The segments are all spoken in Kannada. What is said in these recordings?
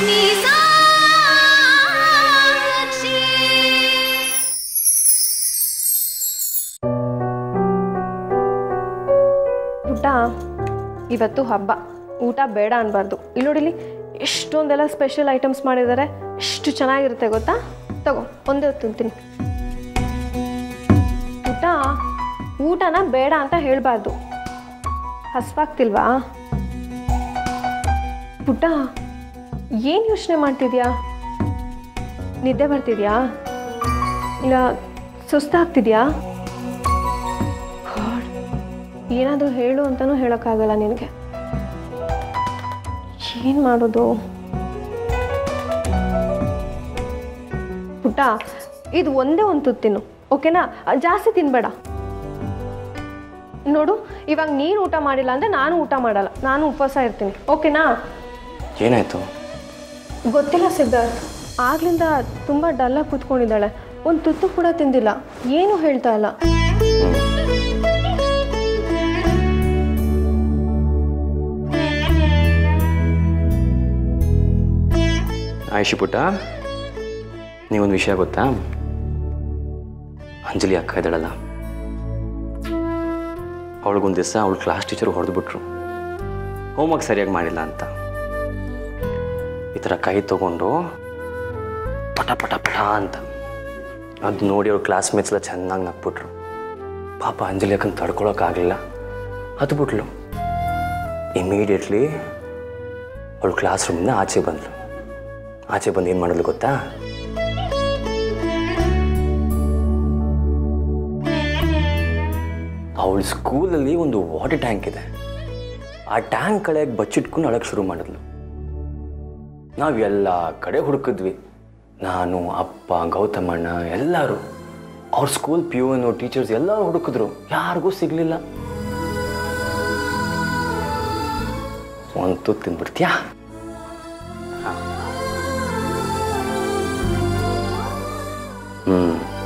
ಊಟ, ಇವತ್ತು ಹಬ್ಬ. ಊಟ ಬೇಡ ಅನ್ಬಾರ್ದು. ಇಲ್ಲಿ ನೋಡಿಲಿ ಎಷ್ಟೊಂದೆಲ್ಲ ಸ್ಪೆಷಲ್ ಐಟಮ್ಸ್ ಮಾಡಿದ್ದಾರೆ. ಎಷ್ಟು ಚೆನ್ನಾಗಿರುತ್ತೆ ಗೊತ್ತಾ? ತಗೋ, ಒಂದೇ ಹೊತ್ತು ತಿಂತೀನಿ ಊಟ, ಊಟನ ಬೇಡ ಅಂತ ಹೇಳಬಾರ್ದು. ಹಸ್ವಾಗ್ತಿಲ್ವಾ? ಪುಟ್ಟ ಏನು ಯೋಚನೆ ಮಾಡ್ತಿದ್ಯಾ? ನಿದ್ದೆ ಬರ್ತಿದ್ಯಾ? ಇಲ್ಲ, ಸುಸ್ತಾಗ್ತಿದ್ಯಾ? ಏನಾದರೂ ಹೇಳು ಅಂತಲೂ ಹೇಳೋಕ್ಕಾಗಲ್ಲ ನಿನಗೆ. ಏನು ಮಾಡೋದು? ಪುಟ್ಟ, ಇದು ಒಂದೇ ಒಂದು ತುತ್ತು ತಿನ್ನು, ಓಕೆನಾ? ಜಾಸ್ತಿ ತಿನ್ಬೇಡ. ನೋಡು, ಇವಾಗ ನೀನು ಊಟ ಮಾಡಿಲ್ಲ ಅಂದರೆ ನಾನು ಊಟ ಮಾಡಲ್ಲ, ನಾನು ಉಪವಾಸ ಇರ್ತೀನಿ, ಓಕೆನಾ? ಏನಾಯ್ತು? ಗೊತ್ತಿಲ್ಲ ಸಿದ್ಧಾರ್ಥ್. ಆಗ್ಲಿಂದ ತುಂಬ ಡಲ್ಲಾಗಿ ಕೂತ್ಕೊಂಡಿದ್ದಾಳೆ. ಒಂದು ತುತ್ತು ಕೂಡ ತಿಂದಿಲ್ಲ. ಏನು ಹೇಳ್ತಾ ಇಲ್ಲ. ಆಯುಷಿ ಪುಟ್ಟ, ನೀವೊಂದು ವಿಷಯ ಗೊತ್ತಾ? ಅಂಜಲಿ ಅಕ್ಕ ಇದ್ದಾಳಲ್ಲ. ಅವಳಿಗೊಂದು ದಿವಸ ಅವಳು ಕ್ಲಾಸ್ ಟೀಚರ್ ಹೊಡೆದ್ಬಿಟ್ರು ಹೋಮ್ವರ್ಕ್ ಸರಿಯಾಗಿ ಮಾಡಿಲ್ಲ ಅಂತ. ಈ ಕೈ ತಗೊಂಡು ಪಟ ಪಟ ಪಟ ಅಂತ ಅದು ನೋಡಿ ಅವ್ರ ಕ್ಲಾಸ್ಮೇಟ್ಸ್ ಎಲ್ಲ ಚೆನ್ನಾಗಿ ನಗ್ಬಿಟ್ರು. ಪಾಪ ಅಂಜಲಿ ಅಕ್ಕನ ತಡ್ಕೊಳಕ್ಕಾಗಲಿಲ್ಲ ಹತ್ಬಿಟ್ಲು ಇಮಿಡಿಯೇಟ್ಲಿ ಅವಳು ಕ್ಲಾಸ್ ರೂಮಿಂದ ಆಚೆ ಬಂದ್ಲು. ಆಚೆ ಬಂದು ಏನು ಮಾಡಿದ್ಲು ಗೊತ್ತಾ? ಅವಳು ಸ್ಕೂಲಲ್ಲಿ ಒಂದು ವಾಟರ್ ಟ್ಯಾಂಕ್ ಇದೆ. ಆ ಟ್ಯಾಂಕ್ ಕಡೆಗೆ ಬಚ್ಚಿಟ್ಕೊಂಡು ಅಳಕ್ಕೆ ಶುರು ಮಾಡಿದ್ಲು. ನಾವೆಲ್ಲ ಕಡೆ ಹುಡುಕಿದ್ವಿ. ನಾನು, ಅಪ್ಪ, ಗೌತಮಣ್ಣ, ಎಲ್ಲರೂ. ಅವ್ರ ಸ್ಕೂಲ್ ಪ್ಯೂನು ಟೀಚರ್ಸ್ ಎಲ್ಲರೂ ಹುಡುಕಿದ್ರು. ಯಾರಿಗೂ ಸಿಗಲಿಲ್ಲ. ಒಂದು ತುತ್ತು ತಿಂದ್ಬಿಡ್ತೀಯಾ ಹ್ಞೂ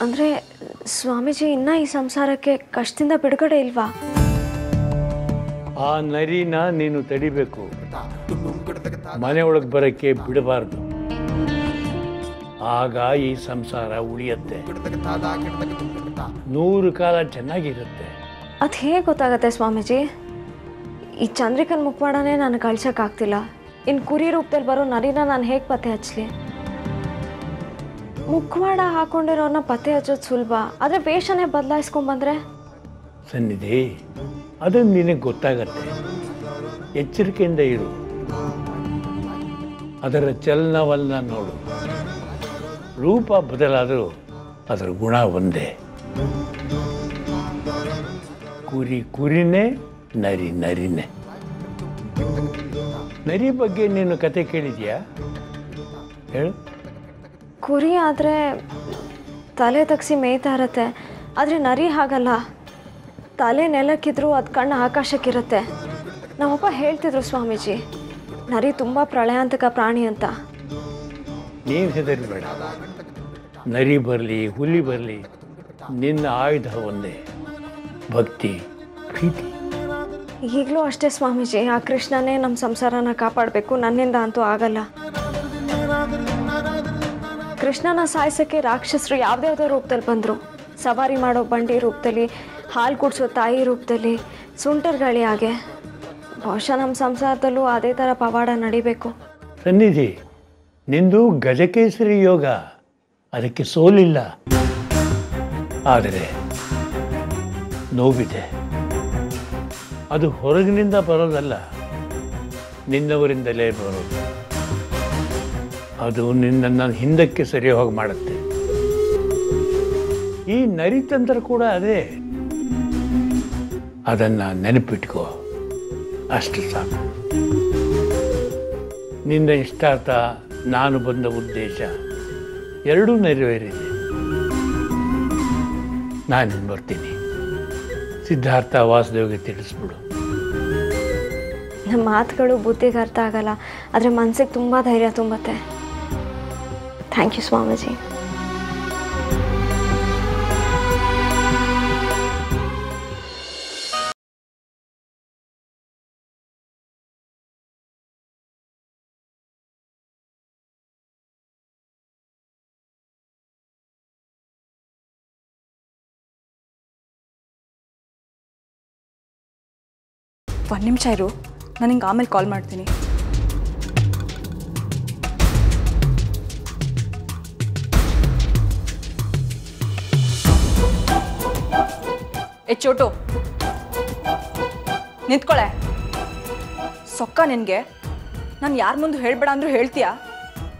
ಅಂದರೆ ಸ್ವಾಮೀಜಿ ಇನ್ನೂ ಈ ಸಂಸಾರಕ್ಕೆ ಕಷ್ಟದಿಂದ ಬಿಡುಗಡೆ ಇಲ್ವಾ? ಆ ನರಿನ ನೀನು ತಡಿಬೇಕು. ಮನೆ ಒಳಗೆ ಬರೋಕ್ಕೆ ಬಿಡಬಾರ್ದು. ಆಗ ಈ ಸಂಸಾರ ಉಳಿಯತ್ತೆ. ನೂರು ಕಾಲ ಚೆನ್ನಾಗಿರುತ್ತೆ. ಅದು ಹೇಗೆ ಗೊತ್ತಾಗತ್ತೆ ಸ್ವಾಮೀಜಿ? ಈ ಚಂದ್ರಿಕನ್ ಮುಖವಾಡನೇ ನಾನು ಕಳ್ಸೋಕ್ಕಾಗ್ತಿಲ್ಲ ಇನ್ನು ಕುರಿ ರೂಪದಲ್ಲಿ ಬರೋ ನರಿನ ನಾನು ಹೇಗೆ ಪತ್ತೆ ಹಚ್ಚಲಿ ಮುಖವಾಡ ಹಾಕೊಂಡಿರೋನ ಪತ್ತೆ ಹಚ್ಚೋದು ಸುಲಭ. ಆದರೆ ವೇಷನೇ ಬದಲಾಯಿಸ್ಕೊಂಬಂದ್ರೆ ಸನ್ನಿಧಿ, ಅದು ನಿನಗೆ ಗೊತ್ತಾಗತ್ತೆ. ಎಚ್ಚರಿಕೆಯಿಂದ ಇರು. ಅದರ ಚಲನವಲ್ಲ ನೋಡು. ರೂಪ ಬದಲಾದರೂ ಅದರ ಗುಣ ಒಂದೇ. ಕುರಿ ಕುರಿನೇ, ನರಿ ನರಿನೇ. ನರಿ ಬಗ್ಗೆ ನೀನು ಕತೆ ಕೇಳಿದ್ಯಾ? ಹೇಳು. ಕುರಿ ಆದರೆ ತಲೆ ತಗ್ಸಿ ಮೇಯ್ತಾ ಇರತ್ತೆ ಆದರೆ ನರಿ ಹಾಗಲ್ಲ. ತಲೆ ನೆಲಕ್ಕಿದ್ರೂ ಅದು ಕಣ್ಣು ಆಕಾಶಕ್ಕಿರುತ್ತೆ. ನಮ್ಮಪ್ಪ ಹೇಳ್ತಿದ್ರು ಸ್ವಾಮೀಜಿ ನರಿ ತುಂಬ ಪ್ರಳಯಾಂತಕ ಪ್ರಾಣಿ ಅಂತ. ನೀನು ಹೆದರಿಬೇಡ ನರಿ ಬರಲಿ ಹುಲಿ ಬರಲಿ ನಿನ್ನ ಆಯುಧ ಒಂದೇ. ಭಕ್ತಿ ಪ್ರೀತಿ. ಈಗಲೂ ಅಷ್ಟೇ ಸ್ವಾಮೀಜಿ ಆ ಕೃಷ್ಣನೇ ನಮ್ಮ ಸಂಸಾರನ ಕಾಪಾಡಬೇಕು ನನ್ನಿಂದ ಅಂತೂ ಆಗಲ್ಲ. ಕೃಷ್ಣನ ಸಾಯಿಸೋಕ್ಕೆ ರಾಕ್ಷಸರು ಯಾವ್ದ್ಯಾವ್ದೋ ರೂಪದಲ್ಲಿ ಬಂದರು. ಸವಾರಿ ಮಾಡೋ ಬಂಡಿ ರೂಪದಲ್ಲಿ, ಹಾಲು ಕುಡಿಸೋ ತಾಯಿ ರೂಪದಲ್ಲಿ, ಸುಂಟರ್ ಗಾಳಿ ಹಾಗೆ. ಬಹುಶಃ ನಮ್ಮ ಸಂಸಾರದಲ್ಲೂ ಅದೇ ಥರ ಪವಾಡ ನಡಿಬೇಕು. ಸನ್ನಿಧಿ, ನಿಂದು ಗಜಕೇಸರಿ ಯೋಗ ಅದಕ್ಕೆ ಸೋಲಿಲ್ಲ. ಆದರೆ ನೋವಿದೆ. ಅದು ಹೊರಗಿನಿಂದ ಬರೋದಲ್ಲ, ನಿನ್ನವರಿಂದಲೇ ಬರೋದು. ಅದು ನಿನ್ನನ್ನು ಹಿಂದಕ್ಕೆ ಸರಿ ಹೋಗಿ ಮಾಡುತ್ತೆ. ಈ ನರಿತಂತ್ರ ಕೂಡ ಅದೇ. ಅದನ್ನು ನೆನಪಿಟ್ಕೋ. ಅಷ್ಟು ಸಾಕು. ನಿನ್ನ ಇಷ್ಟಾರ್ಥ ನಾನು ಬಂದ ಉದ್ದೇಶ ಎರಡೂ ನೆರವೇರಿದೆ. ನಾನು ಬರ್ತೀನಿ. ಸಿದ್ಧಾರ್ಥ ವಾಸುದೇವ್ಗೆ ತಿಳಿಸ್ಬಿಡು. ನಮ್ಮ ಮಾತುಗಳು ಬುದ್ಧಿಗೆ ಅರ್ಥ ಆಗಲ್ಲ. ಆದರೆ ಮನಸ್ಸಿಗೆ ತುಂಬ ಧೈರ್ಯ ತುಂಬತ್ತೆ. ಥ್ಯಾಂಕ್ ಯು ಸ್ವಾಮೀಜಿ ಒಂದು ನಿಮಿಷ ಇರು ನಾನು ಹಿಂಗೆ ಆಮೇಲೆ ಕಾಲ್ ಮಾಡ್ತೀನಿ ಏ ನಿಂತ್ಕೊಳೆ. ಸೊಕ್ಕ ನಿನ್ಗೆ. ನಾನು ಯಾರ ಮುಂದೆ ಹೇಳ್ಬೇಡ ಅಂದ್ರೂ ಹೇಳ್ತೀಯಾ?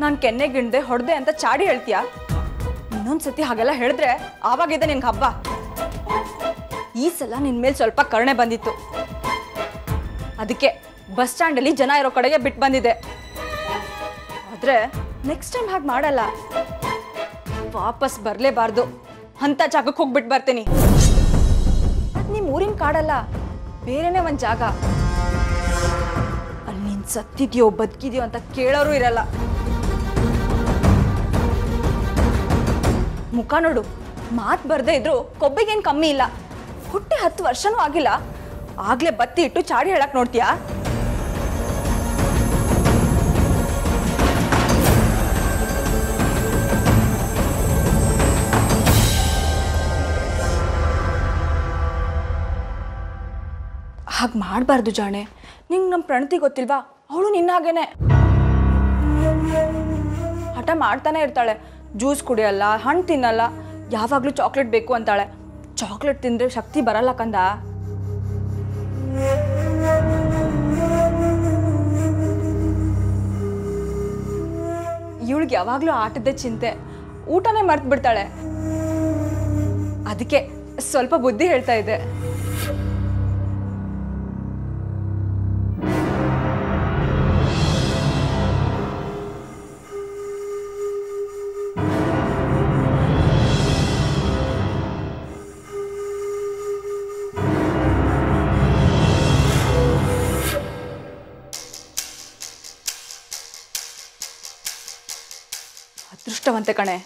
ನಾನು ಕೆನ್ನೆ ಗಿಣ್ದೆ ಹೊಡೆದೆ ಅಂತ ಚಾಡಿ ಹೇಳ್ತೀಯಾ? ಇನ್ನೊಂದು ಸತಿ ಹಾಗೆಲ್ಲ ಹೇಳಿದ್ರೆ ಆವಾಗಿದೆ ನಿನ್ಗೆ ಹಬ್ಬ. ಈ ಸಲ ನಿನ್ ಮೇಲೆ ಸ್ವಲ್ಪ ಕರುಣೆ ಬಂದಿತ್ತು. ಅದಕ್ಕೆ ಬಸ್ ಸ್ಟ್ಯಾಂಡಲ್ಲಿ ಜನ ಇರೋ ಕಡೆಗೆ ಬಿಟ್ಟು ಬಂದಿದೆ. ಆದ್ರೆ ನೆಕ್ಸ್ಟ್ ಟೈಮ್ ಹಾಗೆ ಮಾಡಲ್ಲ. ವಾಪಸ್ ಬರಲೇಬಾರ್ದು. ಅಂತ ಜಾಗಕ್ಕೆ ಹೋಗ್ಬಿಟ್ಟು ಬರ್ತೀನಿ. ನಿಮ್ಮ ಊರಿನ ಕಾಡಲ್ಲ, ಬೇರೆನೇ ಒಂದು ಜಾಗ. ಅಲ್ಲಿ ನೀನು ಸತ್ತಿದ್ಯೋ, ಬದುಕಿದ್ಯೋ ಅಂತ ಕೇಳೋರು ಇರಲ್ಲ. ಮುಖ ನೋಡು, ಮಾತು ಬರ್ದೇ ಇದ್ರು ಕೊಬ್ಬಿಗೇನು ಕಮ್ಮಿ ಇಲ್ಲ. ಹುಟ್ಟಿ ಹತ್ತು ವರ್ಷನೂ ಆಗಿಲ್ಲ. ಆಗ್ಲೇ ಬತ್ತಿ ಇಟ್ಟು ಚಾಡಿ ಹೇಳಕ್ ನೋಡ್ತೀಯಾ? ಹಾಗೆ ಮಾಡಬಾರ್ದು ಜಾಣೆ. ನಿಂಗೆ ನಮ್ಮ ಪ್ರಣತಿ ಗೊತ್ತಿಲ್ವಾ? ಅವಳು ನಿನ್ನ ಹಾಗೇನೆ. ಹಠ ಮಾಡ್ತಾನೆ ಇರ್ತಾಳೆ. ಜ್ಯೂಸ್ ಕುಡಿಯಲ್ಲ, ಹಣ್ಣು ತಿನ್ನಲ್ಲ. ಯಾವಾಗಲೂ ಚಾಕ್ಲೇಟ್ ಬೇಕು ಅಂತಾಳೆ. ಚಾಕ್ಲೇಟ್ ತಿಂದರೆ ಶಕ್ತಿ ಬರಲ್ಲ ಕಂದ. ಇವಳಿಗೆ ಯಾವಾಗಲೂ ಆಟದ್ದೇ ಚಿಂತೆ. ಊಟನೇ ಮರ್ತು ಬಿಡ್ತಾಳೆ ಅದಕ್ಕೆ ಸ್ವಲ್ಪ ಬುದ್ಧಿ ಹೇಳ್ತಾ ಇದ್ದೆ. ಅದೃಷ್ಟವಂತೆ ಕಣೆ.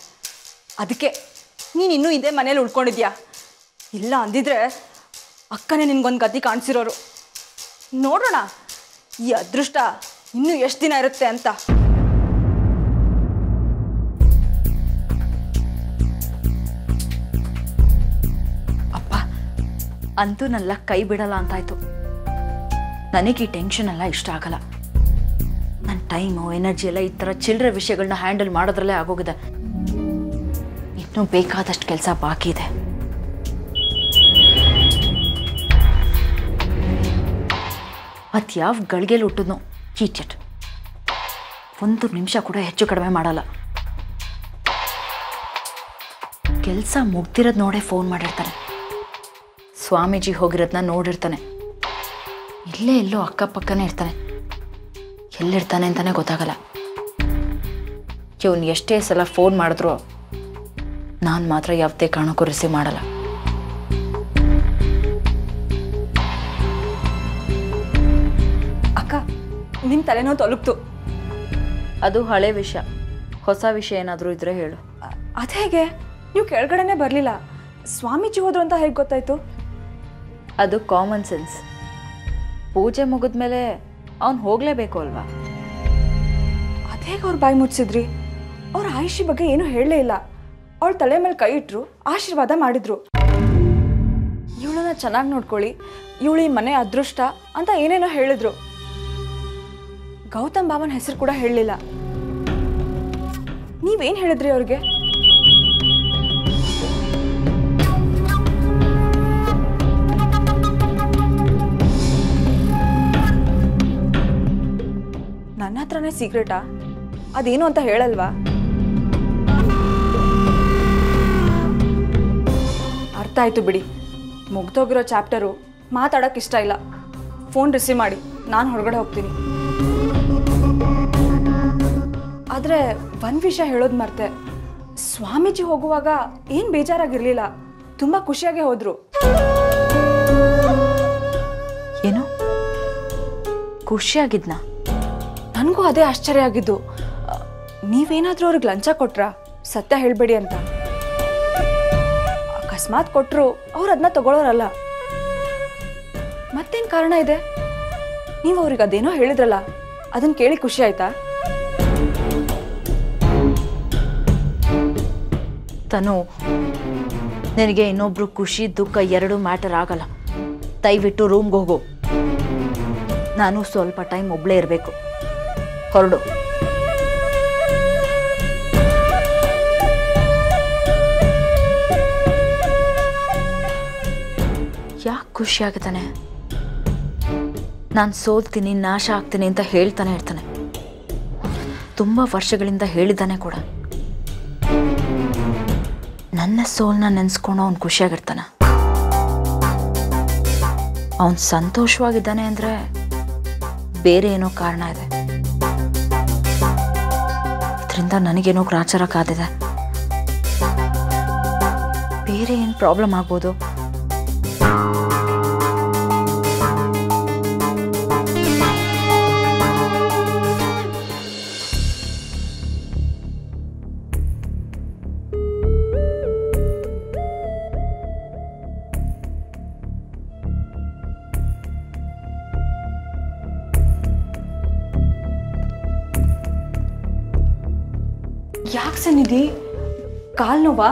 ಅದಕ್ಕೆ ನೀನು ಇನ್ನೂ ಇದೇ ಮನೇಲಿ ಉಳ್ಕೊಂಡಿದ್ಯಾ? ಇಲ್ಲ ಅಂದಿದ್ರೆ ಅಕ್ಕನೇ ನಿನ್ಗೊಂದು ಗತಿ ಕಾಣಿಸಿರೋರು. ನೋಡೋಣ, ಈ ಅದೃಷ್ಟ ಇನ್ನೂ ಎಷ್ಟು ದಿನ ಇರುತ್ತೆ ಅಂತ. ಅಪ್ಪ, ಅಂತೂ ನನ್ನ ಕೈ ಬಿಡಲ್ಲ ಅಂತಾಯ್ತು. ನನಗೆ ಈ ಟೆನ್ಷನ್ ಎಲ್ಲ ಇಷ್ಟ ಆಗಲ್ಲ. ನನ್ನ ಟೈಮು ಎನರ್ಜಿ ಎಲ್ಲ ಈ ಥರ ಚಿಲ್ಲರೆ ವಿಷಯಗಳನ್ನ ಹ್ಯಾಂಡಲ್ ಮಾಡೋದ್ರಲ್ಲೇ ಆಗೋಗಿದೆ. ಇನ್ನೂ ಬೇಕಾದಷ್ಟು ಕೆಲಸ ಬಾಕಿ ಇದೆ. ಮತ್ತು ಯಾವ ಗಳಿಗೆಲಿ ಹುಟ್ಟಿದ್ನು ಚೀಚಟ್ ಒಂದು ನಿಮಿಷ ಕೂಡ ಹೆಚ್ಚು ಕಡಿಮೆ ಮಾಡಲ್ಲ. ಕೆಲಸ ಮುಗ್ದಿರೋದು ನೋಡೇ ಫೋನ್ ಮಾಡಿರ್ತಾನೆ ಸ್ವಾಮೀಜಿ ಹೋಗಿರೋದನ್ನ ನೋಡಿರ್ತಾನೆ. ಇಲ್ಲೇ ಎಲ್ಲೋ ಅಕ್ಕಪಕ್ಕನೇ ಇರ್ತಾನೆ. ಎಲ್ಲಿರ್ತಾನೆ ಅಂತಲೇ ಗೊತ್ತಾಗಲ್ಲ. ಇವನು ಎಷ್ಟೇ ಸಲ ಫೋನ್ ಮಾಡಿದ್ರು ನಾನು ಮಾತ್ರ ಯಾವುದೇ ಕಾರಣಕ್ಕೂ ರಿಸೀವ್ ಮಾಡಲ್ಲ. ಅಕ್ಕ ನಿನ್ನ ತಲೆನೋ ತಲುಪ್ತು. ಅದು ಹಳೆ ವಿಷಯ. ಹೊಸ ವಿಷಯ ಏನಾದರೂ ಇದ್ರೆ ಹೇಳು. ಅದು ಹೇಗೆ? ನೀವು ಕೆಳಗಡೆನೆ ಬರಲಿಲ್ಲ. ಸ್ವಾಮೀಜಿ ಹೋದ್ರು ಅಂತ ಹೇಗೆ ಗೊತ್ತಾಯ್ತು? ಅದು ಕಾಮನ್ ಸೆನ್ಸ್ ಪೂಜೆ ಮುಗಿದ್ಮೇಲೆ ಅವನು ಹೋಗಲೇಬೇಕು ಅಲ್ವಾ? ಅದೇಗ ಅವ್ರು ಬಾಯಿ ಮುಚ್ಚಿದ್ರಿ? ಅವ್ರ ಆಯುಷಿ ಬಗ್ಗೆ ಏನೂ ಹೇಳಲೇ ಇಲ್ಲ. ಅವಳ ತಲೆ ಮೇಲೆ ಕೈ ಇಟ್ರು, ಆಶೀರ್ವಾದ ಮಾಡಿದ್ರು. ಇವಳನ್ನ ಚೆನ್ನಾಗಿ ನೋಡ್ಕೊಳ್ಳಿ, ಇವಳು ಮನೆ ಅದೃಷ್ಟ ಅಂತ ಏನೇನೋ ಹೇಳಿದ್ರು. ಗೌತಮ್ ಬಾಬನ್ ಹೆಸರು ಕೂಡ ಹೇಳಲಿಲ್ಲ. ನೀವೇನು ಹೇಳಿದ್ರಿ ಅವ್ರಿಗೆ? ನನ್ನ ಹತ್ರನೇ ಸೀಕ್ರೆಟಾ ಅದೇನು ಅಂತ ಹೇಳಲ್ವಾ? ಅರ್ಥ ಆಯ್ತು ಬಿಡಿ. ಮುಗ್ದೋಗಿರೋ ಚಾಪ್ಟರು ಮಾತಾಡೋಕೆ ಇಷ್ಟ ಇಲ್ಲ. ಫೋನ್ ರಿಸೀವ್ ಮಾಡಿ, ನಾನು ಹೊರಗಡೆ ಹೋಗ್ತೀನಿ. ಆದರೆ ಒಂದು ವಿಷಯ ಹೇಳೋದು ಮರ್ತೆ. ಸ್ವಾಮೀಜಿ ಹೋಗುವಾಗ ಏನು ಬೇಜಾರಾಗಿರಲಿಲ್ಲ. ತುಂಬ ಖುಷಿಯಾಗೇ ಹೋದರು. ಏನು? ಖುಷಿಯಾಗಿದ್ನಾ? ನನಗೂ ಅದೇ ಆಶ್ಚರ್ಯ ಆಗಿದ್ದು. ನೀವೇನಾದರೂ ಅವ್ರಿಗೆ ಲಂಚ ಕೊಟ್ರಾ? ಸತ್ಯ ಹೇಳಬೇಡಿ ಅಂತ. ಅಕಸ್ಮಾತ್ ಕೊಟ್ಟರು ಅವ್ರು ಅದನ್ನ ತಗೊಳ್ಳೋರಲ್ಲ ಮತ್ತೇನು ಕಾರಣ ಇದೆ? ನೀವು ಅವ್ರಿಗೆ ಅದೇನೋ ಹೇಳಿದ್ರಲ್ಲ ಅದನ್ನು ಕೇಳಿ ಖುಷಿ ಆಯ್ತಾ? ತನು, ನಿನಗೆ ಇನ್ನೊಬ್ರು ಖುಷಿ, ದುಃಖ ಎರಡು ಮ್ಯಾಟರ್ ಆಗಲ್ಲ. ದಯವಿಟ್ಟು ರೂಮ್ಗೆ ಹೋಗು. ನಾನು ಸ್ವಲ್ಪ ಟೈಮ್ ಒಬ್ಳೇ ಇರಬೇಕು. ಹೊರಡು. ಯಾಕೆ ಖುಷಿ ಆಗುತ್ತಾನೆ? ನಾನು ಸೋಲ್ತೀನಿ, ನಾಶ ಆಗ್ತೀನಿ ಅಂತ ಹೇಳ್ತಾನೆ ಇರ್ತಾನೆ. ತುಂಬ ವರ್ಷಗಳಿಂದ ಹೇಳಿದ್ದಾನೆ ಕೂಡ. ನನ್ನ ಸೋಲ್ನ ನೆನೆಸ್ಕೊಂಡು ಅವ್ನು ಖುಷಿಯಾಗಿರ್ತಾನ ಅವನು ಸಂತೋಷವಾಗಿದ್ದಾನೆ ಅಂದರೆ ಬೇರೆ ಏನೋ ಕಾರಣ ಇದೆ. ಇದರಿಂದ ನನಗೇನೋ ಗ್ರಾಚಾರ ಬೇರೆ ಏನು ಪ್ರಾಬ್ಲಮ್ ಆಗ್ಬೋದು ನೋವಾ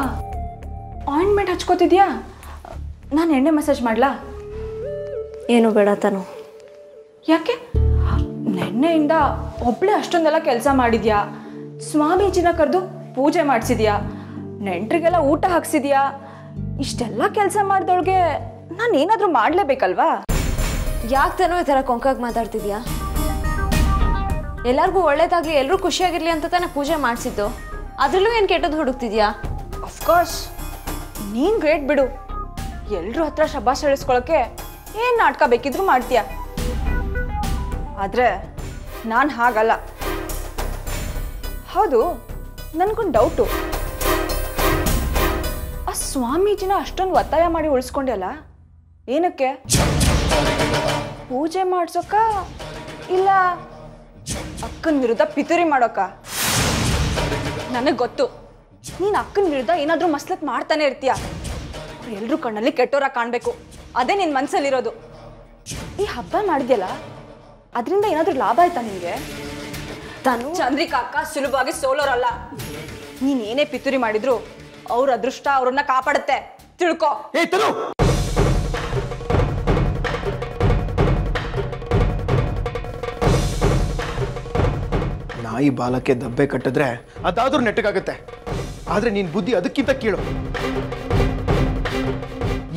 ಆಯಿಂಟ್ಮೆಂಟ್ ಹಚ್ಕೋತಿದ್ಯಾ? ನಾನು ಎಣ್ಣೆ ಮಸಾಜ್ ಮಾಡ್ಲಾ? ಏನು ಬೇಡ ತಾನು. ಯಾಕೆ? ನೆನ್ನೆಯಿಂದ ಒಬ್ಳೆ ಅಷ್ಟೊಂದೆಲ್ಲ ಕೆಲಸ ಮಾಡಿದ್ಯಾ? ಸ್ವಾಮೀಜಿನ ಕರೆದು ಪೂಜೆ ಮಾಡಿಸಿದ್ಯಾ? ನೆಂಟ್ರಿಗೆಲ್ಲ ಊಟ ಹಾಕ್ಸಿದ್ಯಾ? ಇಷ್ಟೆಲ್ಲ ಕೆಲಸ ಮಾಡಿದವಳಿಗೆ ನಾನು ಏನಾದರೂ ಮಾಡಲೇಬೇಕಲ್ವಾ? ಯಾಕೆ ತಾನೋ ಈ ಥರ ಕೊಂಕಾಗಿ ಮಾತಾಡ್ತಿದ್ಯಾ? ಎಲ್ಲರಿಗೂ ಒಳ್ಳೇದಾಗಲಿ ಎಲ್ಲರೂ ಖುಷಿಯಾಗಿರಲಿ ಅಂತ ತಾನೇ ಪೂಜೆ ಮಾಡಿಸಿದ್ದು. ಅದರಲ್ಲೂ ಏನು ಕೆಟ್ಟದ್ದು ಹುಡುಕ್ತಿದ್ಯಾ? ಅಫ್ಕೋರ್ಸ್ ನೀನು ಗ್ರೇಟ್ ಬಿಡು. ಎಲ್ಲರೂ ಹತ್ರ ಶಬಾಷ್ ಹೇಳಿಸ್ಕೊಳಕ್ಕೆ ಏನು ನಾಟಕ ಬೇಕಿದ್ರು ಮಾಡ್ತೀಯ. ಆದರೆ ನಾನು ಹಾಗಲ್ಲ. ಹೌದು, ನನ್ಗೊಂದು ಡೌಟು ಆ ಸ್ವಾಮೀಜಿನ ಅಷ್ಟೊಂದು ಒತ್ತಾಯ ಮಾಡಿ ಉಳಿಸ್ಕೊಂಡೆಲ್ಲ ಏನಕ್ಕೆ? ಪೂಜೆ ಮಾಡ್ಸೋಕ ಇಲ್ಲ ಅಕ್ಕನ ವಿರುದ್ಧ ಪಿತೂರಿ ಮಾಡೋಕ? ನನಗೆ ಗೊತ್ತು. ನೀನು ಅಕ್ಕನ ವಿರುದ್ಧ ಏನಾದರೂ ಮಸ್ಲತ್ ಮಾಡ್ತಾನೆ ಇರ್ತೀಯ? ಅವ್ರು ಎಲ್ರೂ ಕಣ್ಣಲ್ಲಿ ಕೆಟ್ಟೋರ ಕಾಣಬೇಕು. ಅದೇ ನಿನ್ನ ಮನಸ್ಸಲ್ಲಿರೋದು ಈ ಹಬ್ಬ ಮಾಡಿದ್ಯಲ್ಲ ಅದರಿಂದ ಏನಾದರೂ ಲಾಭ ಆಯ್ತಾ ನಿನಗೆ? ತಾನು ಚಂದ್ರಿಕಾ ಅಕ್ಕ ಸುಲಭವಾಗಿ ಸೋಲೋರಲ್ಲ. ನೀನ್ ಏನೇ ಪಿತೂರಿ ಮಾಡಿದ್ರು ಅವ್ರ ಅದೃಷ್ಟ ಅವ್ರನ್ನ ಕಾಪಾಡುತ್ತೆ. ತಿಳ್ಕೊ. ನಾಯಿ ಬಾಲಕ್ಕೆ ದಬ್ಬೆ ಕಟ್ಟಿದ್ರೆ ಅದಾದ್ರೂ ನೆಟ್ಟಗಾಗುತ್ತೆ. ಆದ್ರೆ ನೀನ್ ಬುದ್ಧಿ ಅದಕ್ಕಿಂತ ಕೀಳು.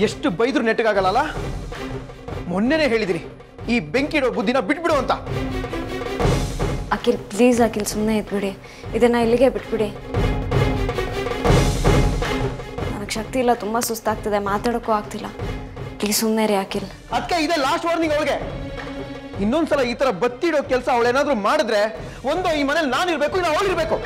ಎಷ್ಟು ಬೈದ್ರು ನೆಟ್ಟಗಾಗಲ್ಲ ಮೊನ್ನೆನೇ ಹೇಳಿದಿರಿ ಈ ಬೆಂಕಿಡೋ ಬುದ್ಧಿನ ಬಿಟ್ಬಿಡು ಅಂತ. ಅಖಿಲ್ ಪ್ಲೀಸ್ ಅಖಿಲ್ ಸುಮ್ಮನೆ ಇದ್ಬಿಡಿ. ಇದನ್ನ ಇಲ್ಲಿಗೆ ಬಿಟ್ಬಿಡಿ. ನನಗೆ ಶಕ್ತಿ ಇಲ್ಲ ತುಂಬಾ ಸುಸ್ತಾಗ್ತಿದೆ ಮಾತಾಡೋಕ್ಕೂ ಆಗ್ತಿಲ್ಲ. ಪ್ಲೀಸ್ ಸುಮ್ಮನೆ ರೀ ಅಖಿಲ್. ಅದಕ್ಕೆ ಇದೆ ಲಾಸ್ಟ್ ವಾರ್ನಿಂಗ್ ಅವಳಿಗೆ. ಇನ್ನೊಂದ್ಸಲ ಈ ತರ ಬತ್ತಿಡೋ ಕೆಲಸ ಅವಳೇನಾದ್ರೂ ಮಾಡಿದ್ರೆ ಒಂದು ಈ ಮನೇಲಿ ನಾನು ಇನ್ನು ಅವಳಿರ್ಬೇಕು.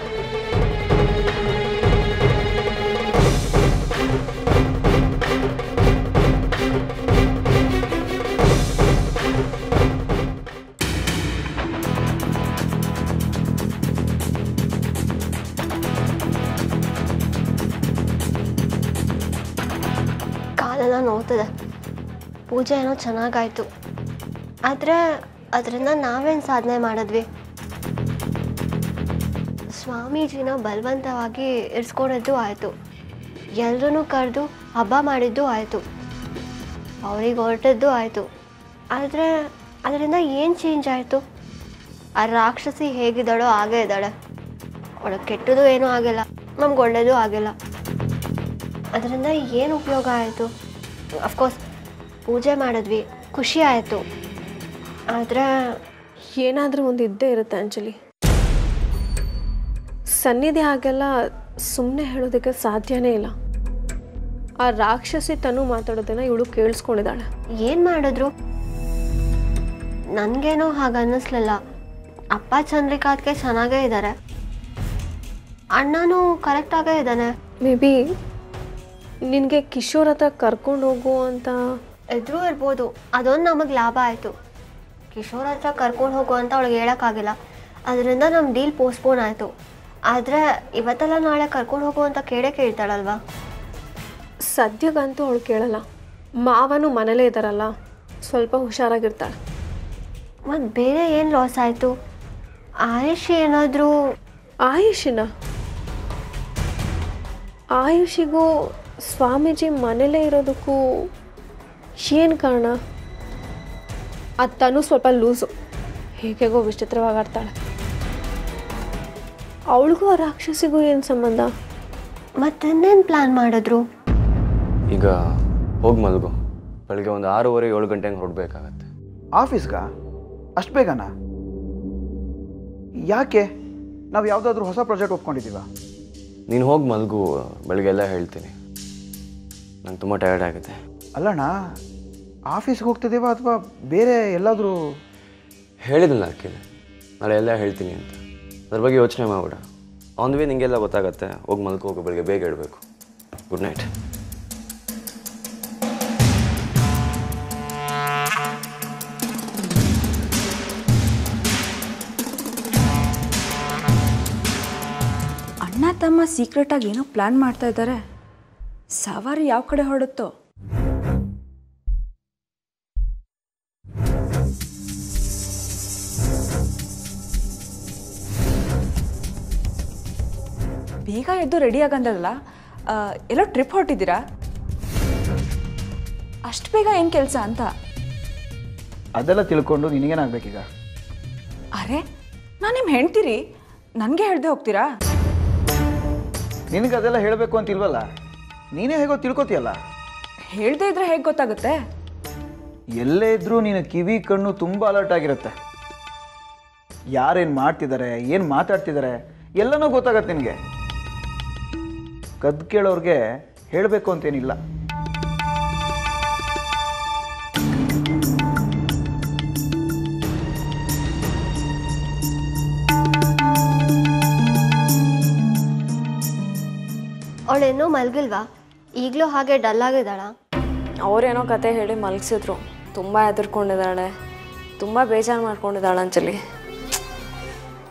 ನೋವ್ತದೆ ಪೂಜೆ ಏನೋ ಚೆನ್ನಾಗಾಯ್ತು. ಆದರೆ ಅದರಿಂದ ನಾವೇನು ಸಾಧನೆ ಮಾಡಿದ್ವಿ? ಸ್ವಾಮೀಜಿನ ಬಲವಂತವಾಗಿ ಇರಿಸ್ಕೊಡೋದು ಆಯಿತು. ಎಲ್ಲರೂ ಕರೆದು ಹಬ್ಬ ಮಾಡಿದ್ದು ಆಯಿತು. ಅವ್ರಿಗೆ ಹೊರಟದ್ದು ಆಯಿತು. ಆದರೆ ಅದರಿಂದ ಏನು ಚೇಂಜ್ ಆಯಿತು? ಆ ರಾಕ್ಷಸಿ ಹೇಗಿದ್ದಾಳೋ ಹಾಗೇ ಇದ್ದಾಳೆ. ಅವಳು ಕೆಟ್ಟದ್ದು ಏನೂ ಆಗಿಲ್ಲ. ನಮ್ಗೆ ಒಳ್ಳೇದು ಆಗಿಲ್ಲ. ಅದರಿಂದ ಏನು ಉಪಯೋಗ ಆಯಿತು? ಅಫ್ಕೋರ್ಸ್ ಪೂಜೆ ಮಾಡಿದ್ವಿ. ಖುಷಿ ಆಯಿತು. ಆದರೆ ಏನಾದರೂ ಒಂದು ಇದ್ದೇ ಇರುತ್ತೆ ಅಂಜಲಿ. ಸನ್ನಿಧಿ ಹಾಗೆಲ್ಲ ಸುಮ್ಮನೆ ಹೇಳೋದಕ್ಕೆ ಸಾಧ್ಯನೇ ಇಲ್ಲ. ಆ ರಾಕ್ಷಸಿ ತನು ಮಾತಾಡೋದನ್ನ ಇವಳು ಕೇಳಿಸ್ಕೊಂಡಿದ್ದಾಳೆ. ಏನು ಮಾಡಿದ್ರು? ನನಗೇನೋ ಹಾಗೆ ಅನ್ನಿಸ್ಲಿಲ್ಲ. ಅಪ್ಪ ಚಂದ್ರಿಕಾತ್ಗೆ ಚೆನ್ನಾಗೇ ಇದ್ದಾರೆ ಅಣ್ಣನೂ ಕರೆಕ್ಟಾಗೇ ಇದ್ದಾನೆ. ಮೇ ಬಿ ನಿನಗೆ ಕಿಶೋರ್ ಹತ್ರ ಕರ್ಕೊಂಡು ಹೋಗು ಅಂತ? ಎದುರು ಇರ್ಬೋದು. ಅದೊಂದು ನಮಗೆ ಲಾಭ ಆಯಿತು. ಕಿಶೋರ್ ಹತ್ರ ಕರ್ಕೊಂಡು ಹೋಗು ಅಂತ ಅವಳಿಗೆ ಹೇಳೋಕ್ಕಾಗಿಲ್ಲ. ಅದರಿಂದ ನಮ್ಮ ಡೀಲ್ ಪೋಸ್ಟ್ಪೋನ್ ಆಯಿತು. ಆದರೆ ಇವತ್ತೆಲ್ಲ ನಾಳೆ ಕರ್ಕೊಂಡು ಹೋಗು ಅಂತ ಕೇಳೇ ಕೇಳ್ತಾಳಲ್ವಾ? ಸದ್ಯಗಂತೂ ಅವಳು ಕೇಳಲ್ಲ. ಮಾವನು ಮನೇಲೇ ಇದ್ದಾರಲ್ಲ ಸ್ವಲ್ಪ ಹುಷಾರಾಗಿರ್ತಾಳೆ. ಮತ್ತು ಬೇರೆ ಏನು ಲಾಸ್ ಆಯಿತು? ಆಯುಷ್ ಏನಾದರೂ ಆಯುಷಿನ? ಆಯುಷಿಗೂ ಸ್ವಾಮೀಜಿ ಮನೇಲೇ ಇರೋದಕ್ಕೂ ಏನು ಕಾರಣ? ಅತ್ತನೂ ತನು ಸ್ವಲ್ಪ ಲೂಸು. ಹೇಗೆಗೋ ವಿಚಿತ್ರವಾಗಿ ಆಡ್ತಾಳೆ ಅವಳಿಗೂ ಆ ರಾಕ್ಷಸಿಗೂ ಏನು ಸಂಬಂಧ? ಮತ್ತೇನು ಪ್ಲಾನ್ ಮಾಡಿದ್ರು? ಈಗ ಹೋಗಿ ಮಲ್ಗು. ಬೆಳಿಗ್ಗೆ ಒಂದು ಆರೂವರೆ ಏಳು ಗಂಟೆಗೆ ಹೊರಡ್ಬೇಕಾಗತ್ತೆ. ಆಫೀಸ್ಗಾ? ಅಷ್ಟು ಬೇಗನ? ಯಾಕೆ? ನಾವು ಯಾವುದಾದ್ರೂ ಹೊಸ ಪ್ರಾಜೆಕ್ಟ್ ಒಪ್ಕೊಂಡಿದ್ದೀವ? ನೀನು ಹೋಗಿ ಮಲ್ಗು ಬೆಳಿಗ್ಗೆ ಎಲ್ಲ ಹೇಳ್ತೀನಿ. ನಂಗೆ ತುಂಬ ಟಯರ್ಡ್ ಆಗುತ್ತೆ ಅಲ್ಲಣ್ಣ ಆಫೀಸ್ಗೆ ಹೋಗ್ತಿದ್ದೀವಾ ಅಥವಾ ಬೇರೆ ಎಲ್ಲಾದರೂ? ಹೇಳಿದ್ನಲ್ಲ ಅಕ್ಕಿಲ್ಲ ನಾಳೆ ಎಲ್ಲ ಹೇಳ್ತೀನಿ ಅಂತ. ಅದ್ರ ಬಗ್ಗೆ ಯೋಚನೆ ಮಾಡ್ಬಿಡ. ಆನ್ ದಿ ವೇ ನಿಂಗೆಲ್ಲ ಗೊತ್ತಾಗತ್ತೆ. ಹೋಗಿ ಮಲ್ಕೋ ಬೆಳಿಗ್ಗೆ ಬೆಳಗ್ಗೆ ಬೇಗ ಹೇಳಬೇಕು. ಗುಡ್ ನೈಟ್ ಅಣ್ಣ ತಮ್ಮ ಸೀಕ್ರೆಟಾಗಿ ಏನೋ ಪ್ಲ್ಯಾನ್ ಮಾಡ್ತಾ ಇದ್ದಾರೆ. ಸವಾರಿ ಯಾವ ಕಡೆ ಹೊರಡುತ್ತೋ? ಬೇಗ ಎದ್ದು ರೆಡಿ ಆಗಂದಲ್ಲ. ಎಲ್ಲೋ ಟ್ರಿಪ್ ಹೊರಟಿದ್ದೀರಾ? ಅಷ್ಟು ಬೇಗ ಏನು ಕೆಲಸ ಅಂತ? ಅದೆಲ್ಲ ತಿಳ್ಕೊಂಡು ನಿನಗೇನಾಗಬೇಕೀಗ? ಅರೆ ನಾನು ನಿಮ್ಮ ಹೆಂಡ್ತೀರಿ. ನನಗೆ ಹೇಳ್ದೆ ಹೋಗ್ತೀರಾ? ನಿನಗೆ ಅದೆಲ್ಲ ಹೇಳಬೇಕು ಅಂತ ಇಲ್ವಲ್ಲ ನೀನೇ ಹೇಗೋ ತಿಳ್ಕೊತಿಯಲ್ಲ? ಹೇಳ್ದೇ ಇದ್ರೆ ಹೇಗೆ ಗೊತ್ತಾಗುತ್ತೆ? ಎಲ್ಲೇ ಇದ್ರೂ ನಿನ್ನ ಕಿವಿ ಕಣ್ಣು ತುಂಬ ಅಲರ್ಟ್ ಆಗಿರುತ್ತೆ. ಯಾರೇನು ಮಾಡ್ತಿದ್ದಾರೆ ಏನು ಮಾತಾಡ್ತಿದ್ದಾರೆ ಎಲ್ಲನೂ ಗೊತ್ತಾಗತ್ತೆ ನಿನಗೆ. ಕದ್ದು ಕೇಳೋರಿಗೆ ಹೇಳಬೇಕು ಅಂತೇನಿಲ್ಲ. ಅವಳೇನೋ ಮಲಗಿಲ್ವಾ? ಈಗಲೂ ಹಾಗೆ ಡಲ್ ಆಗಿದ್ದಾಳ? ಅವರೇನೋ ಕತೆ ಹೇಳಿ ಮಲಗಿಸಿದ್ರು. ತುಂಬ ಹೆದರ್ಕೊಂಡಿದ್ದಾಳೆ. ತುಂಬ ಬೇಜಾರು ಮಾಡ್ಕೊಂಡಿದ್ದಾಳೆ ಅಂಜಲಿ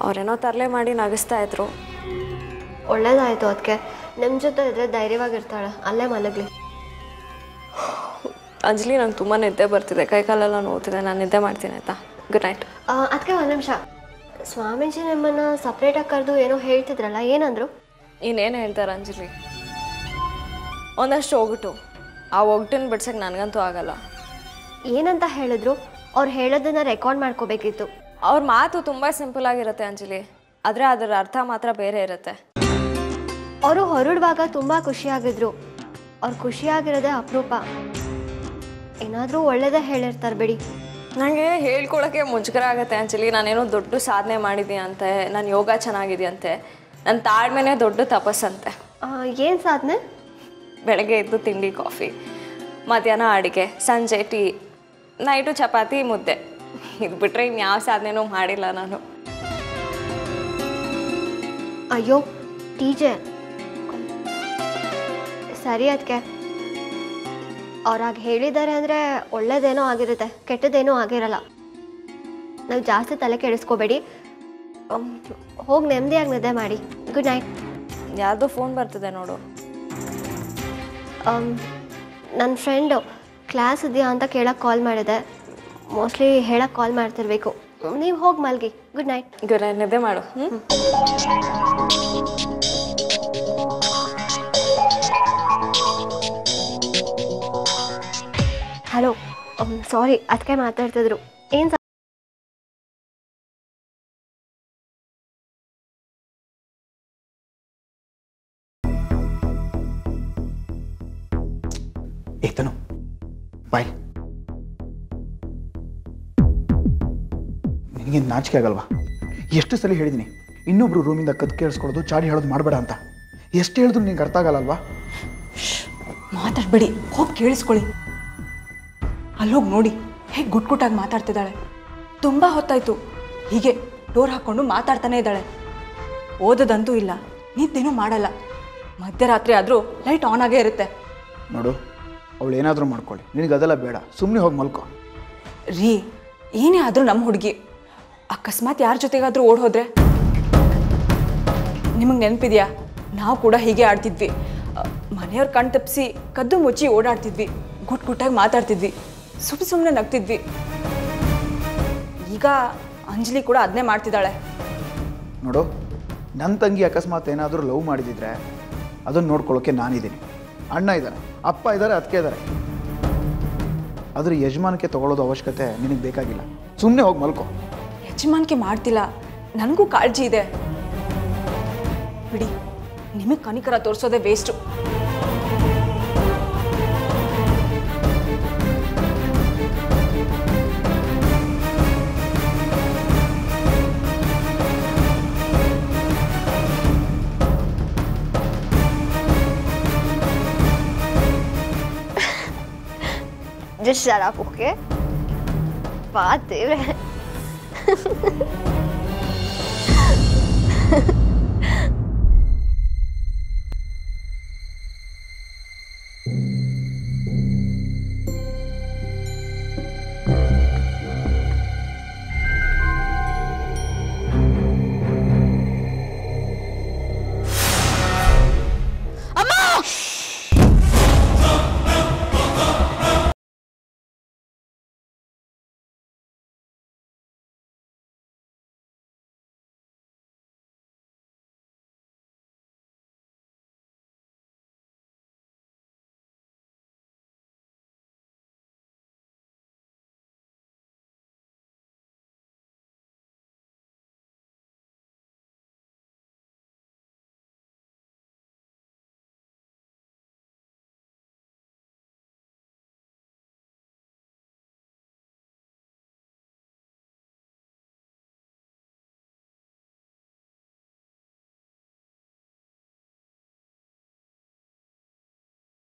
ಅವರೇನೋ ತರಲೆ ಮಾಡಿ ನಗಿಸ್ತಾ ಇದ್ರು. ಒಳ್ಳೇದಾಯ್ತು ಅದಕ್ಕೆ ನಿಮ್ಮ ಜೊತೆ ಇದ್ರೆ ಧೈರ್ಯವಾಗಿರ್ತಾಳೆ. ಅಲ್ಲೇ ಮಲಗಲಿ. ಅಂಜಲಿ ನಂಗೆ ತುಂಬ ನಿದ್ದೆ ಬರ್ತಿದೆ. ಕೈ ಕಾಲೆಲ್ಲ ನೋವ್ತಿದೆ. ನಾನು ನಿದ್ದೆ ಮಾಡ್ತೀನಿ ಆಯ್ತಾ? ಗುಡ್ ನೈಟ್ ಅದಕ್ಕೆ ಒಂದು ನಿಮಿಷ. ಸ್ವಾಮೀಜಿ ನಿಮ್ಮನ್ನು ಸಪ್ರೇಟಾಗಿ ಕರೆದು ಏನೋ ಹೇಳ್ತಿದ್ರಲ್ಲ ಏನಂದರು? ಇನ್ನೇನು ಹೇಳ್ತಾರೆ ಅಂಜಲಿ ಒಂದಷ್ಟು ಹೋಗ್ಬಿಟ್ಟು ಆ ಒಗ್ಟನ್ ಬಿಡ್ಸಕ್ಕೆ ನನಗಂತೂ ಆಗಲ್ಲ. ಏನಂತ ಹೇಳಿದ್ರು? ಅವ್ರು ಹೇಳೋದನ್ನ ರೆಕಾರ್ಡ್ ಮಾಡ್ಕೋಬೇಕಿತ್ತು. ಅವ್ರ ಮಾತು ತುಂಬ ಸಿಂಪಲ್ ಆಗಿರುತ್ತೆ ಅಂಜಲಿ. ಆದರೆ ಅದರ ಅರ್ಥ ಮಾತ್ರ ಬೇರೆ ಇರುತ್ತೆ. ಅವರು ಹೊರಡುವಾಗ ತುಂಬ ಖುಷಿಯಾಗಿದ್ರು. ಅವ್ರು ಖುಷಿಯಾಗಿರೋದೇ ಅಪರೂಪ. ಏನಾದರೂ ಒಳ್ಳೇದೇ ಹೇಳಿರ್ತಾರೆ ಬಿಡಿ. ನನಗೆ ಹೇಳ್ಕೊಳಕ್ಕೆ ಮುಜುಗರ ಆಗುತ್ತೆ ಅಂಜಲಿ. ನಾನೇನೋ ದೊಡ್ಡ ಸಾಧನೆ ಮಾಡಿದ್ಯಂತೆ. ನನ್ನ ಯೋಗ ಚೆನ್ನಾಗಿದೆಯಂತೆ. ನನ್ನ ತಾಳ್ಮೆನೇ ದೊಡ್ಡ ತಪಸ್ಸಂತೆ. ಏನು ಸಾಧನೆ? ಬೆಳಗ್ಗೆ ಎದ್ದು ತಿಂಡಿ ಕಾಫಿ ಮಧ್ಯಾಹ್ನ ಅಡುಗೆ ಸಂಜೆ ಟೀ ನೈಟು ಚಪಾತಿ ಮುದ್ದೆ. ಇದು ಬಿಟ್ಟರೆ ಇನ್ಯಾವ ಸಾಧನೆನೂ ಮಾಡಿಲ್ಲ ನಾನು. ಅಯ್ಯೋ ಟೀಚೆ ಸರಿ ಅದಕ್ಕೆ ಅವ್ರಾಗ ಹೇಳಿದ್ದಾರೆ ಅಂದರೆ ಒಳ್ಳೇದೇನೋ ಆಗಿರುತ್ತೆ ಕೆಟ್ಟದೇನೋ ಆಗಿರಲ್ಲ. ನಾವು ಜಾಸ್ತಿ ತಲೆ ಕೆಡಿಸ್ಕೋಬೇಡಿ. ಹೋಗಿ ನೆಮ್ಮದಿಯಾಗಿ ನಿದ್ದೆ ಮಾಡಿ. ಗುಡ್ ನೈಟ್ ಯಾವುದೋ ಫೋನ್ ಬರ್ತದೆ ನೋಡು. ನನ್ನ ಫ್ರೆಂಡು ಕ್ಲಾಸ್ ಇದೆಯಾ ಅಂತ ಕೇಳೋಕ್ಕೆ ಕಾಲ್ ಮಾಡಿದೆ. ಮೋಸ್ಟ್ಲಿ ಹೇಳಕ್ಕೆ ಕಾಲ್ ಮಾಡ್ತಿರ್ಬೇಕು. ನೀವು ಹೋಗಿ ಮಲ್ಗಿ. ಗುಡ್ ನೈಟ್ ಗುರ ನಿದ್ದೆ ಮಾಡು. ಹ್ಞೂ ಹಲೋ ಸಾರಿ ಅದಕ್ಕೆ ಮಾತಾಡ್ತಿದ್ರು. ಏನು ನಿನಗೆ ನಾಚಿಕೆ ಆಗಲ್ವಾ? ಎಷ್ಟು ಸಲ ಹೇಳಿದ್ದೀನಿ ಇನ್ನೊಬ್ರು ರೂಮಿಂದ ಕದ್ದು ಕೇಳಿಸ್ಕೊಳ್ಳೋದು ಚಾಡಿ ಹೇಳೋದು ಮಾಡಬೇಡ ಅಂತ. ಎಷ್ಟು ಹೇಳಿದ್ರು ನಿಂಗೆ ಅರ್ಥ ಆಗಲ್ಲಲ್ವಾ? ಮಾತಾಡ್ಬೇಡಿ ಹೋಗಿ ಕೇಳಿಸ್ಕೊಳ್ಳಿ. ಅಲ್ಲೋಗಿ ನೋಡಿ ಹೇಗೆ ಗುಟ್ ಗುಟ್ಟಾಗಿ ಮಾತಾಡ್ತಿದ್ದಾಳೆ. ತುಂಬ ಹೊತ್ತಾಯ್ತು ಹೀಗೆ ಡೋರ್ ಹಾಕ್ಕೊಂಡು ಮಾತಾಡ್ತಾನೆ ಇದ್ದಾಳೆ. ಓದೋದಂತೂ ಇಲ್ಲ ನಿದ್ದೇನೂ ಮಾಡಲ್ಲ. ಮಧ್ಯರಾತ್ರಿ ಆದರೂ ಲೈಟ್ ಆನ್ ಆಗೇ ಇರುತ್ತೆ. ನೋಡು ಅವಳು ಏನಾದರೂ ಮಾಡ್ಕೊಳ್ಳಿ ನಿನಗೆ ಅದೆಲ್ಲ ಬೇಡ ಸುಮ್ಮನೆ ಹೋಗಿ ಮಲ್ಕೊ. ರೀ ಏನೇ ಆದರೂ ನಮ್ಮ ಹುಡುಗಿ ಅಕಸ್ಮಾತ್ ಯಾರ ಜೊತೆಗಾದ್ರೂ ಓಡ್ ಹೋದ್ರೆ ನಿಮಗೆ ನೆನಪಿದೆಯಾ? ನಾವು ಕೂಡ ಹೀಗೆ ಆಡ್ತಿದ್ವಿ. ಮನೆಯವ್ರ ಕಣ್ ತಪ್ಪಿಸಿ ಕದ್ದು ಮುಚ್ಚಿ ಓಡಾಡ್ತಿದ್ವಿ. ಗುಟ್ ಗುಟ್ಟಾಗಿ ಮಾತಾಡ್ತಿದ್ವಿ. ಸುಮ್ಮನೆ ಸುಮ್ಮನೆ ನಗ್ತಿದ್ವಿ. ಈಗ ಅಂಜಲಿ ಕೂಡ ಅದನ್ನೇ ಮಾಡ್ತಿದ್ದಾಳೆ. ನೋಡು ನನ್ನ ತಂಗಿ ಅಕಸ್ಮಾತ್ ಏನಾದರೂ ಲವ್ ಮಾಡಿದಿದ್ರೆ ಅದನ್ನು ನೋಡ್ಕೊಳ್ಳೋಕೆ ನಾನಿದ್ದೀನಿ. ಅಣ್ಣ ಇದ್ದಾರೆ ಅಪ್ಪ ಇದ್ದಾರೆ ಅದಕ್ಕೆ ಇದ್ದಾರೆ ಅದ್ರ ಯಜಮಾನಕ್ಕೆ ತಗೊಳ್ಳೋದು ಅವಶ್ಯಕತೆ ನಿನಗೆ ಬೇಕಾಗಿಲ್ಲ. ಸುಮ್ಮನೆ ಹೋಗಿ ಮಲ್ಕೋ. ಯಜಮಾನಿಕೆ ಮಾಡ್ತಿಲ್ಲ ನನಗೂ ಕಾಳಜಿ ಇದೆ ಬಿಡಿ ನಿಮಗೆ ಕನಿಕರ ತೋರಿಸೋದೇ waste Just shut up, okay? Baat ದೇವ್ರೆ